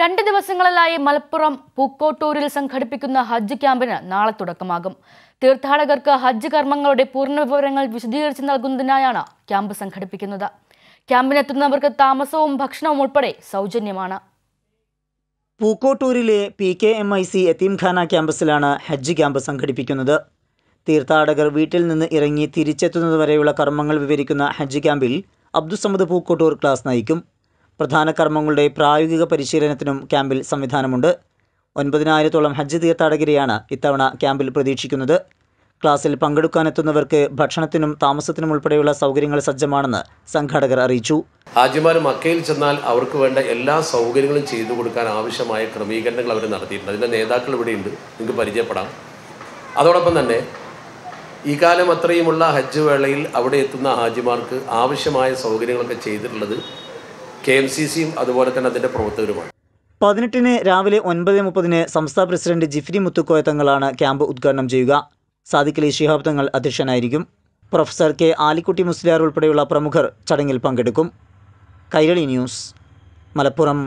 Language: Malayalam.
രണ്ട് ദിവസങ്ങളിലായി മലപ്പുറം പൂക്കോട്ടൂരിൽ സംഘടിപ്പിക്കുന്ന ഹജ്ജ് ക്യാമ്പിന് നാളെ തുടക്കമാകും. തീർത്ഥാടകർക്ക് ഹജ്ജ് കർമ്മങ്ങളുടെ പൂർണ വിവരങ്ങൾ വിശദീകരിച്ച് നൽകുന്നതിനായാണ് ക്യാമ്പ് സംഘടിപ്പിക്കുന്നത്. ക്യാമ്പിനെത്തുന്നവർക്ക് താമസവും ഭക്ഷണവും ഉൾപ്പെടെ സൗജന്യമാണ്. പൂക്കോട്ടൂരിലെ P K M I C യത്തീംഖാന ക്യാമ്പസിലാണ് ഹജ്ജ് ക്യാമ്പ് സംഘടിപ്പിക്കുന്നത്. തീർത്ഥാടകർ വീട്ടിൽ നിന്ന് ഇറങ്ങി തിരിച്ചെത്തുന്നതുവരെയുള്ള കർമ്മങ്ങൾ വിവരിക്കുന്ന ഹജ്ജ് ക്യാമ്പിൽ അബ്ദുസമദ് പൂക്കോട്ടൂർ ക്ലാസ് നയിക്കും. പ്രധാന കർമ്മങ്ങളുടെ പ്രായോഗിക പരിശീലനത്തിനും ക്യാമ്പിൽ സംവിധാനമുണ്ട്. ഒൻപതിനായിരത്തോളം ഹജ്ജ് തീർത്ഥാടകരെയാണ് ഇത്തവണ ക്യാമ്പിൽ പ്രതീക്ഷിക്കുന്നത്. ക്ലാസ്സിൽ പങ്കെടുക്കാനെത്തുന്നവർക്ക് ഭക്ഷണത്തിനും താമസത്തിനും ഉൾപ്പെടെയുള്ള സൗകര്യങ്ങൾ സജ്ജമാണെന്ന് സംഘാടകർ അറിയിച്ചു. ഹാജിമാർ മക്കയിൽ ചെന്നാൽ അവർക്ക് വേണ്ട എല്ലാ സൗകര്യങ്ങളും ചെയ്തു കൊടുക്കാൻ ആവശ്യമായ ക്രമീകരണങ്ങൾ അവർ നടത്തിയിട്ടുണ്ട്. അതിന്റെ നേതാക്കൾ ഇവിടെയുണ്ട്. നിങ്ങൾക്ക് പരിചയപ്പെടാം. അതോടൊപ്പം തന്നെ ഈ കാലം അത്രയുമുള്ള ഹജ്ജ് വേളയിൽ അവിടെ എത്തുന്ന ഹാജിമാർക്ക് ആവശ്യമായ സൗകര്യങ്ങളൊക്കെ ചെയ്തിട്ടുള്ളത് കെ എം സി സിയും അതുപോലെ തന്നെ അതിന്റെ പ്രവർത്തകരുമാണ്. പതിനെട്ടിന് രാവിലെ ഒൻപത് മുപ്പതിന് സംസ്ഥാന പ്രസിഡന്റ് ജിഫ്രി മുത്തുക്കോയ തങ്ങളാണ് ക്യാമ്പ് ഉദ്ഘാടനം ചെയ്യുക. സാദിഖ് അലി ശിഹാബ് തങ്ങൾ അധ്യക്ഷനായിരിക്കും. പ്രൊഫസർ കെ ആലിക്കുട്ടി മുസ്ലിയാർ ഉൾപ്പെടെയുള്ള പ്രമുഖർ ചടങ്ങിൽ പങ്കെടുക്കും. കൈരളി ന്യൂസ് മലപ്പുറം.